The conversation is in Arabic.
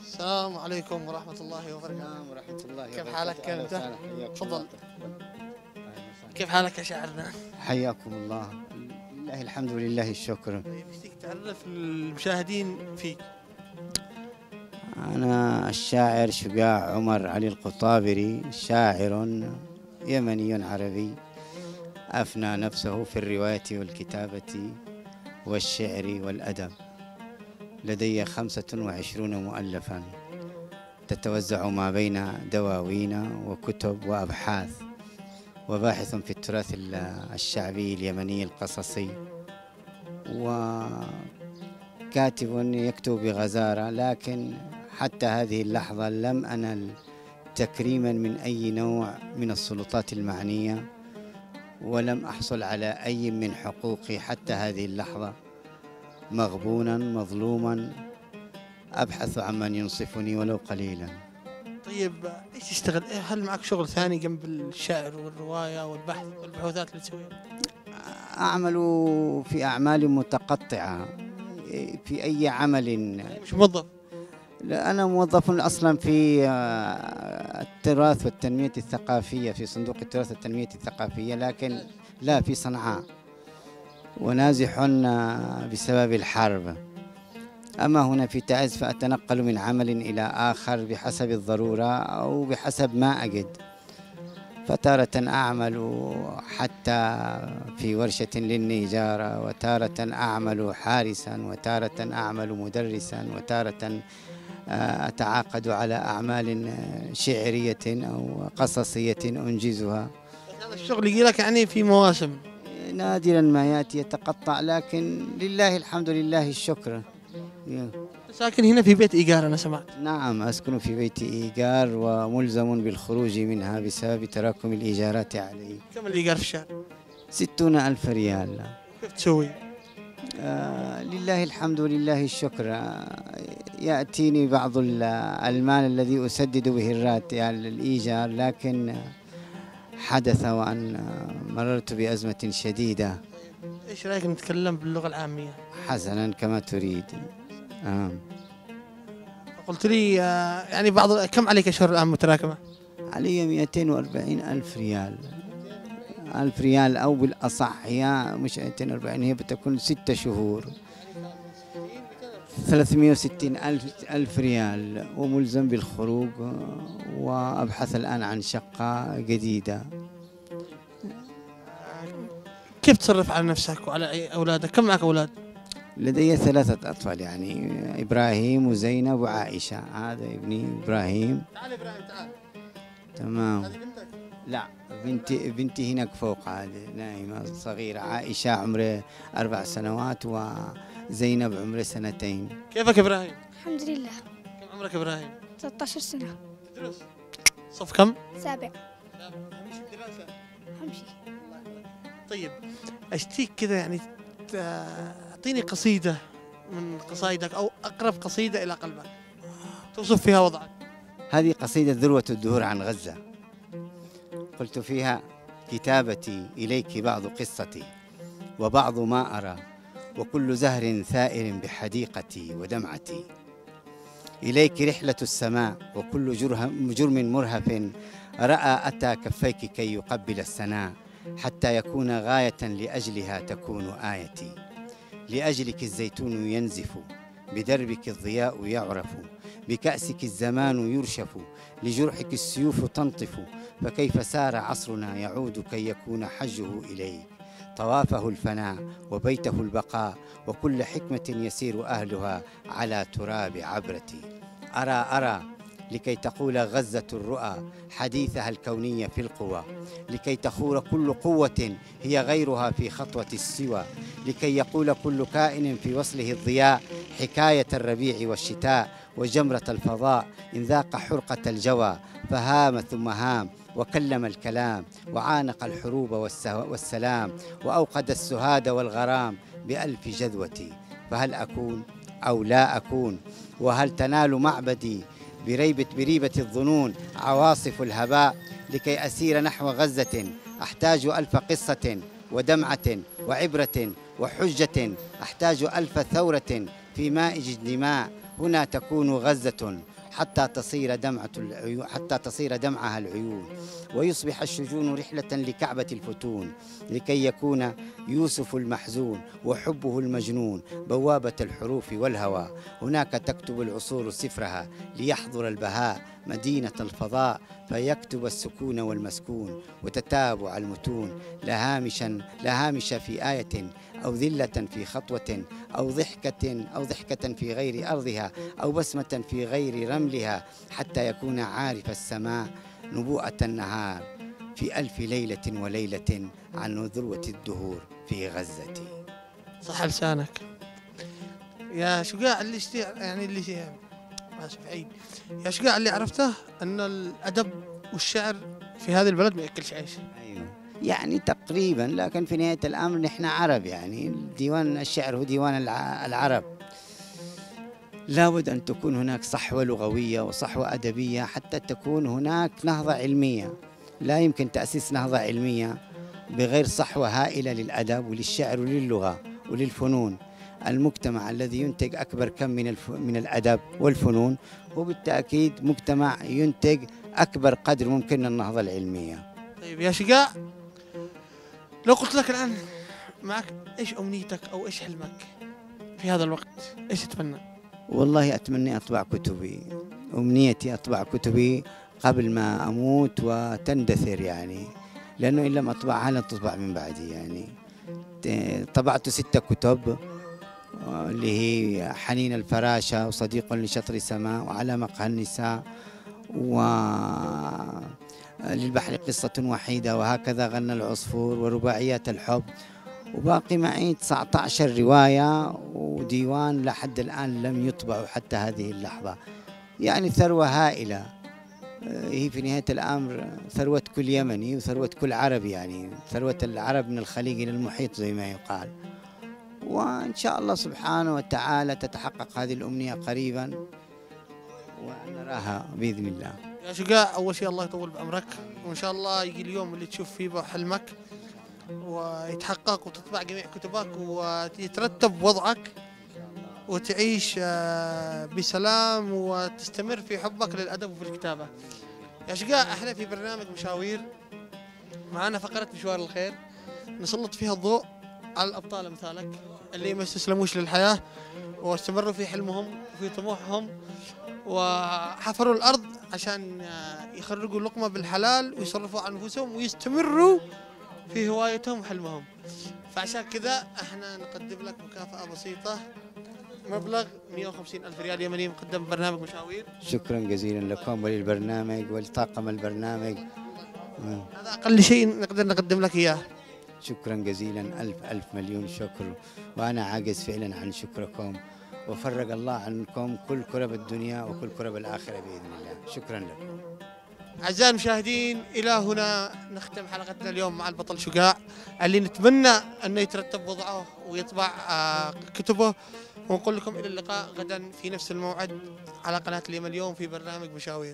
السلام عليكم ورحمة الله وبركاته. السلام ورحمة الله وبركاته. كيف حالك؟ تفضل. كيف حالك يا شاعرنا؟ حياكم الله. لله الحمد ولله الشكر. طيب، نفسك تعرف المشاهدين فيك. أنا الشاعر شجاع عمر علي القطابري شاعر يمني عربي أفنى نفسه في الرواية والكتابة والشعر والأدب. لدي خمسة وعشرون مؤلفا. تتوزع ما بين دواوين وكتب وأبحاث. وباحث في التراث ال- الشعبي اليمني القصصي. وكاتب يكتب بغزارة. لكن حتى هذه اللحظة لم أنل تكريما من أي نوع من السلطات المعنية. ولم أحصل على أي من حقوقي حتى هذه اللحظة مغبونا مظلوما أبحث عن من ينصفني ولو قليلا طيب إيش تشتغل؟ هل معك شغل ثاني جنب الشعر والرواية والبحث والبحوثات اللي تسويها؟ أعمل في أعمال متقطعة في أي عمل مش موظف أنا موظف أصلا في آه، التراث والتنمية الثقافية في صندوق التراث والتنمية الثقافية لكن لا في صنعاء. ونازح آه، بسبب الحرب. أما هنا في تعز فأتنقل من عمل إلى آخر بحسب الضرورة أو بحسب ما أجد. فتارة أعمل حتى في ورشة للنجارة وتارة أعمل حارسا وتارة أعمل مدرسا وتارة أتعاقد على أعمال شعرية أو قصصية أنجزها. هذا الشغل يجي لك يعني في مواسم. نادرا ما يأتي يتقطع لكن لله الحمد لله الشكر. ساكن هنا في بيت إيجار أنا سمعت. نعم أسكن في بيت إيجار وملزم بالخروج منها بسبب تراكم الإيجارات علي كم الإيجار في الشهر؟ ستون ألف ريال. كيف تسوي؟ آه لله الحمد ولله الشكر. آه يأتيني بعض ال- المال الذي أسدد به الرات يعني الإيجار لكن حدث وأن مررت بأزمة شديدة إيش رأيك نتكلم باللغة العامية؟ حسنا كما تريد آه. قلت لي آه، يعني بعض كم عليك اشهر الآن متراكمة؟ علي 240 ألف ريال ألف ريال أو بالأصح هي مش 240 هي بتكون ستة شهور 360 ألف, ألف ريال. وملزم بالخروج وأبحث الآن عن شقة جديدة. كيف تصرف على نفسك وعلى أي أولادك؟ كم معك أولاد؟ لدي ثلاثة أطفال يعني إبراهيم وزينب وعائشة. هذا ابني إبراهيم. تعال إبراهيم تعال. تمام. بنتك. لا بنتي بنتي هناك فوق هذه نايمة صغيرة. عائشة عمره أربع سنوات وزينب عمره سنتين. كيفك إبراهيم؟ الحمد لله. كم عمرك إبراهيم؟ 13 سنة. تدرس. صف كم؟ سابع. مش الدراسة أمشي طيب أشتيك كذا يعني أعطيني قصيدة من قصايدك أو أقرب قصيدة إلى قلبك. توصف فيها وضعك. هذه قصيدة ذروة الدهور عن غزة. قلت فيها كتابتي إليك بعض قصتي وبعض ما أرى. وكل زهر ثائر بحديقتي ودمعتي. إليك رحلة السماء وكل جرم مرهف رأى أتى كفيك كي يقبل السناء حتى يكون غاية لأجلها تكون آيتي. لأجلك الزيتون ينزف بدربك الضياء يعرف بكأسك الزمان يرشف لجرحك السيوف تنطف فكيف سار عصرنا يعود كي يكون حجه إليك؟ طوافه الفناء وبيته البقاء وكل حكمة يسير أهلها على تراب عبرتي. أرى أرى لكي تقول غزة الرؤى حديثها الكوني في القوى لكي تخور كل قوة هي غيرها في خطوة السوى لكي يقول كل كائن في وصله الضياء حكاية الربيع والشتاء وجمرة الفضاء إن ذاق حرقة الجوى فهام ثم هام وكلم الكلام وعانق الحروب والسلام وأوقد السهاد والغرام بألف جذوة. فهل أكون أو لا أكون؟ وهل تنال معبدي بريبة بريبة الظنون عواصف الهباء لكي أسير نحو غزة؟ أحتاج ألف قصة ودمعة وعبرة وحجة. أحتاج ألف ثورة في مائج الدماء هنا تكون غزة. حتى تصير دمعة العيون حتى تصير دمعها العيون ويصبح الشجون رحلة لكعبة الفتون لكي يكون يوسف المحزون وحبه المجنون بوابة الحروف والهوى. هناك تكتب العصور سفرها ليحضر البهاء مدينة الفضاء فيكتب السكون والمسكون وتتابع المتون. لهامشا لهامش في آية أو ذلة في خطوة أو ضحكة أو ضحكة في غير أرضها أو بسمة في غير رملها حتى يكون عارف السماء نبوءة النهار. في ألف ليلة وليلة عن ذروة الدهور في غزة. صح لسانك يا شقاع اللي اشتي يعني اللي شي اسف عيد يا شقاع اللي عرفته أن الأدب والشعر في هذه البلد ما يأكلش عيش. أيوة. يعني تقريبا لكن في نهاية الأمر نحن عرب يعني. ديوان الشعر هو ديوان الع- العرب. لابد أن تكون هناك صحوة لغوية وصحوة أدبية حتى تكون هناك نهضة علمية. لا يمكن تأسيس نهضة علمية بغير صحوة هائلة للأدب وللشعر وللغة وللفنون. المجتمع الذي ينتج أكبر كم من الف... من الأدب والفنون هو بالتأكيد مجتمع ينتج أكبر قدر ممكن من النهضة العلمية. طيب يا شقاع لو قلت لك الآن معك إيش أمنيتك أو إيش حلمك في هذا الوقت؟ إيش تتمنى؟ والله أتمنى أطبع كتبي. أمنيتي أطبع كتبي قبل ما أموت وتندثر يعني لأنه إن لم أطبعها لن تطبع من بعدي يعني. طبعت ستة كتب اللي هي حنين الفراشة وصديق لشطر سماء وعلى مقهى النساء و للبحر قصة وحيدة وهكذا غنى العصفور ورباعيات الحب. وباقي معي 19 رواية وديوان لحد الآن لم يطبعوا حتى هذه اللحظة. يعني ثروة هائلة. هي في نهاية الأمر ثروة كل يمني وثروة كل عربي يعني ثروة العرب من الخليج إلى المحيط زي ما يقال. وإن شاء الله سبحانه وتعالى تتحقق هذه الأمنية قريبا ونراها بإذن الله. يا شقاع أول شيء الله يطول بعمرك وإن شاء الله يجي اليوم اللي تشوف فيه حلمك ويتحقق وتطبع جميع كتبك ويترتب وضعك. وتعيش آه، بسلام وتستمر في حبك للأدب وفي الكتابة. يا شقاع إحنا في برنامج مشاوير. معنا فقرة مشوار الخير. نسلط فيها الضوء على الأبطال أمثالك اللي ما استسلموش للحياة واستمروا في حلمهم وفي طموحهم وحفروا الأرض عشان آه، يخرجوا لقمة بالحلال ويصرفوا عن أنفسهم ويستمروا في هوايتهم وحلمهم. فعشان كذا إحنا نقدم لك مكافأة بسيطة. مبلغ 150 ألف ريال يمني مقدم برنامج مشاوير. شكرا جزيلا لكم وللبرنامج ولطاقم البرنامج. هذا أقل شيء نقدر نقدم لك إياه. شكرا جزيلا. ألف ألف مليون شكر. وأنا عاجز فعلا عن شكركم. وفرج الله عنكم كل كرب الدنيا وكل كرب الآخرة بإذن الله. شكرا لكم أعزائي المشاهدين إلى هنا نختم حلقتنا اليوم مع البطل شقاع اللي نتمنى أنه يترتب وضعه ويطبع آه، كتبه. ونقول لكم إلى اللقاء غدا في نفس الموعد على قناة اليوم اليوم في برنامج مشاوير.